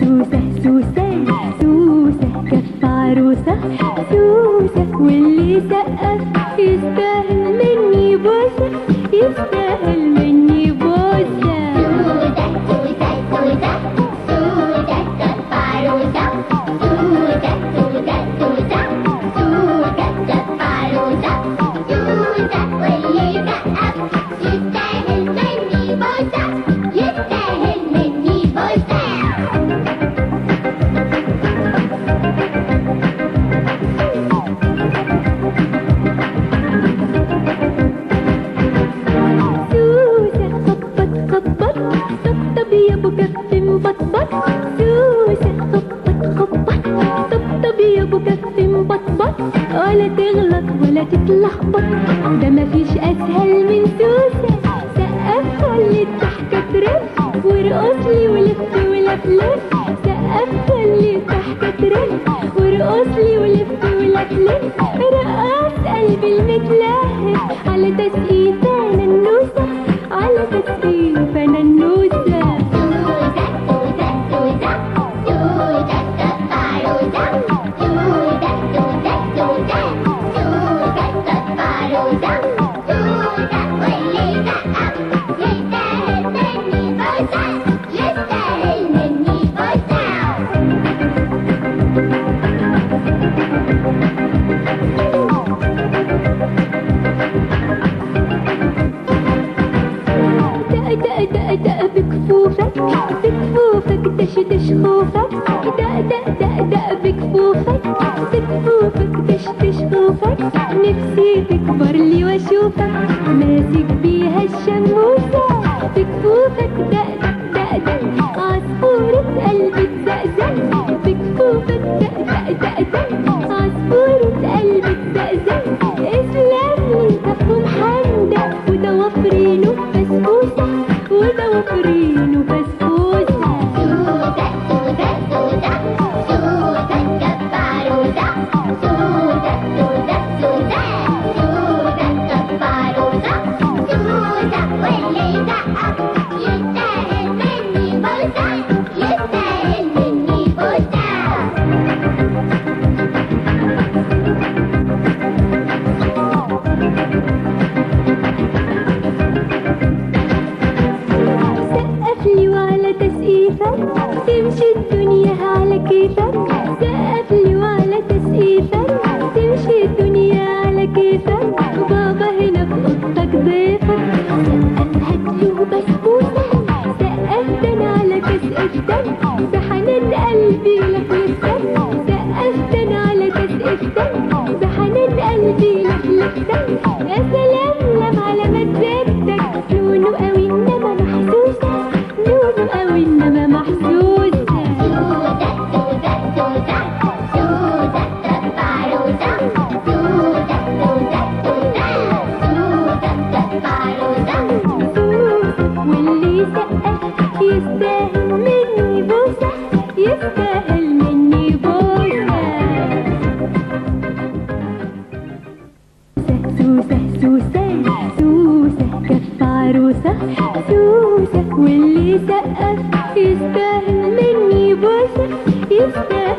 سوسة سوسة سوسة كف عروسة سوسة. واللي سقف يستاهل مني بوسة يستاهل مني رقص قلبي المتلهب على تسقيف نفسي تكبر لي وأشوفك. ماسك بيها الشموسة. في كفوفك دق دق عصفورة قلبي تزقزق. في كفوفك دق دق. لك يستاهل ده أهتن على كاس إفتان بحنان قلبي لك لك يا سلام Give me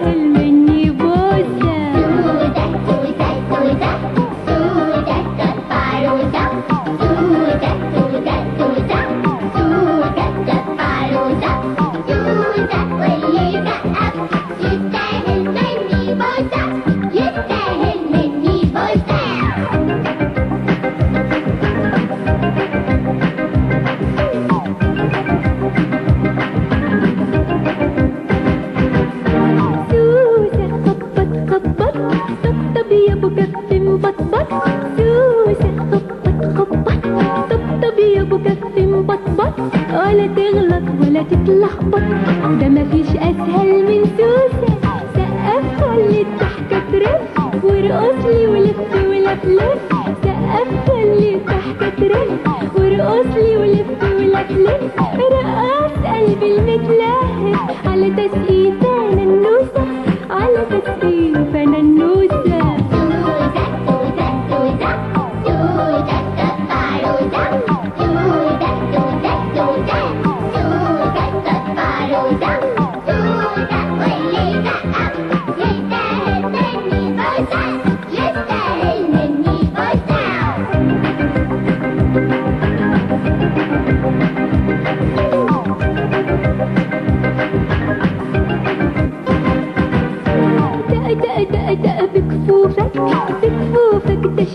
ولف سقفت اللي تحت ترن وارقص لي ولف ولف لف رقص قلبي المتلهف على تسقيف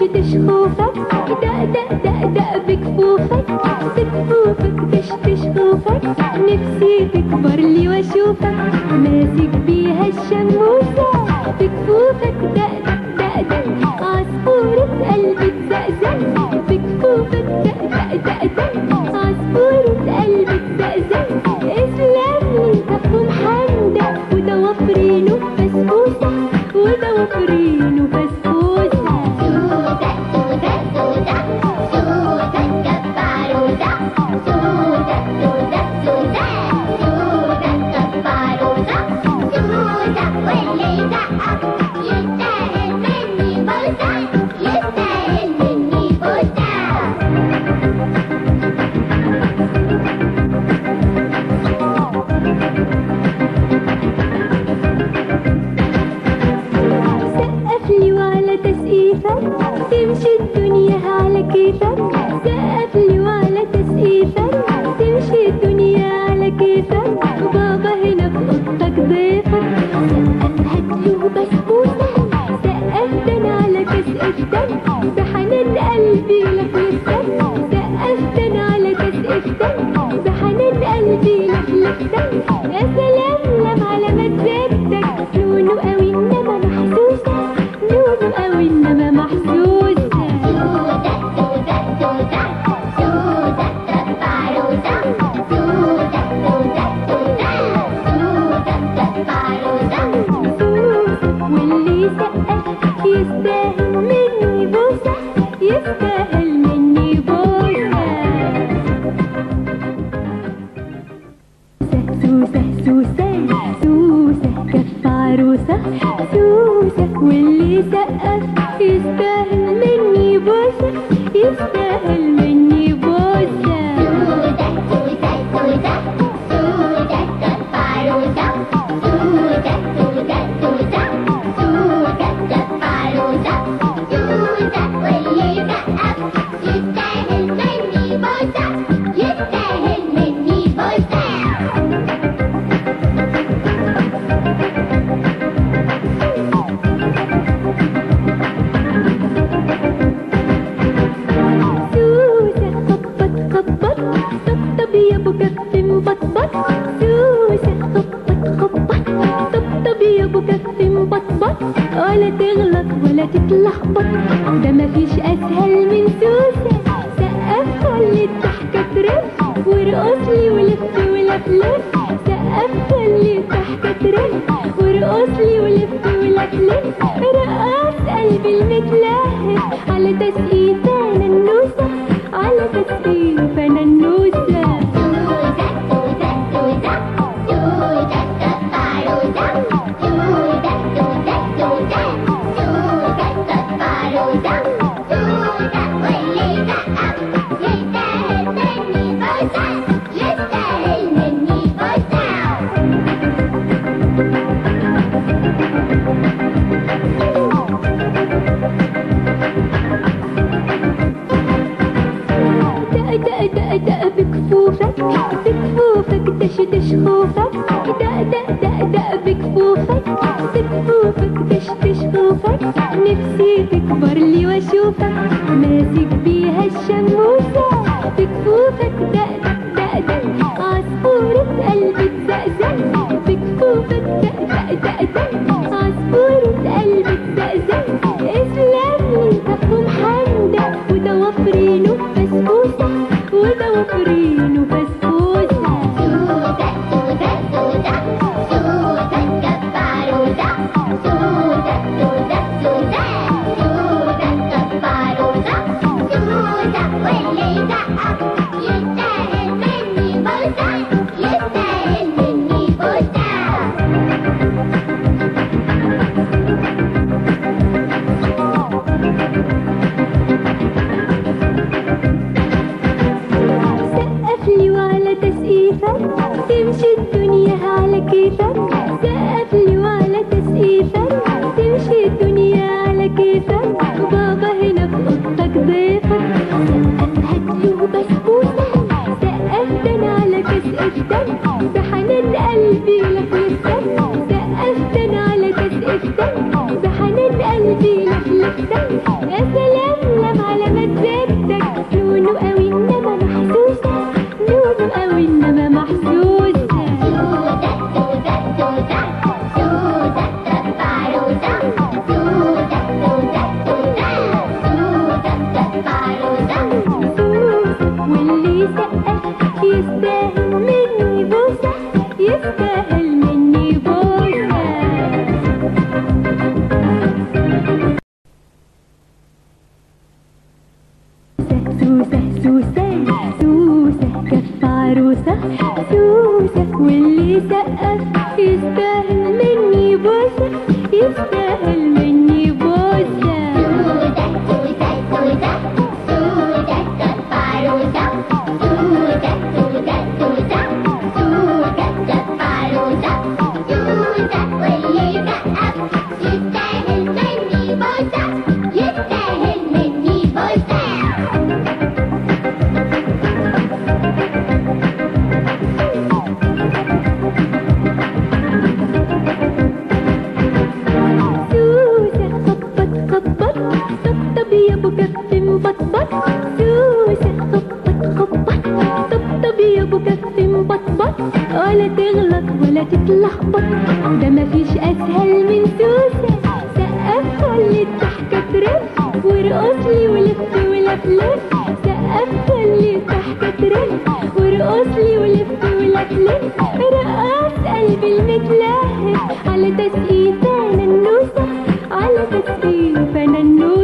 بكفوفك دش دش خوفك دق دق دق دق بكفوفك. دش دش خوفك. نفسي تكبر لي وأشوفك. ماسك بيها الشموسة بكفوفك دق دق دق عصفورة قلبي تزقزق بكفوفك دق دق دق دق. thank you قلبي لفلفتك سقف ده أنا على تسقيفتك بحنان قلبي لفلفتك يا سلام لم ولا تغلط ولا تتلخبط. ده مفيش أسهل من سوسة. سقف خلي الضحكة ترف. وارقص لي ولف ولف لف. سقف خلي الضحكة ترف. وارقص لي ولف ولف لف. رقص قلبي المتلهف. على تسقيفة ننوسة على تسقيفة دق بكفوفك دش دش خوفك نفسي تكبر لي وأشوفك ماسك بيها الشموسة تعيش الدنيا على كيفك سقف وعلى تسقيفك تمشي الدنيا على كيفك بابا هنا في ضيفك. سقف هاتله بسبوسه سقف على تسقيفتك بحنان قلبي لك سوسة كف عروسة سوسة واللي سقف يستاهل مني بوسة يستاهل ولفلف سقفت اللي تحت ترن وارقص لي ولف ولفلف رقص قلبي المتلهف على تسقيفة ننوسة على تسقيفة ننوسة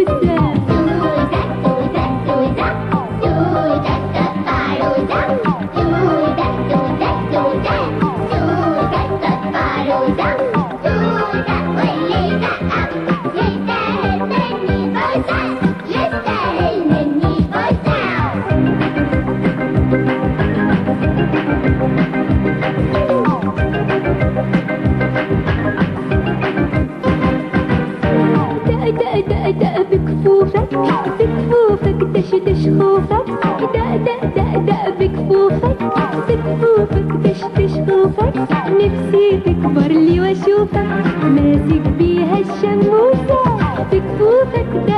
tout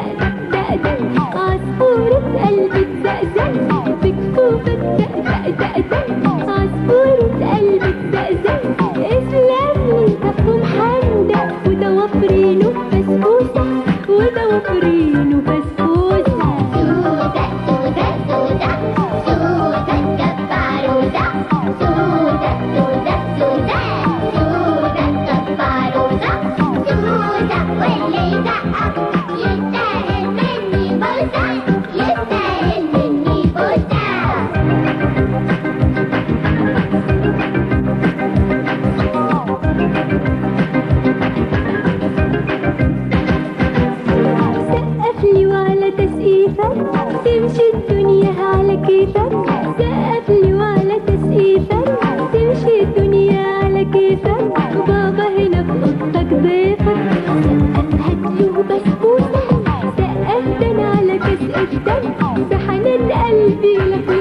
Ada, Wendy, Ada, Ada, Ada, Ada, Ada, Ada, Ada, feel.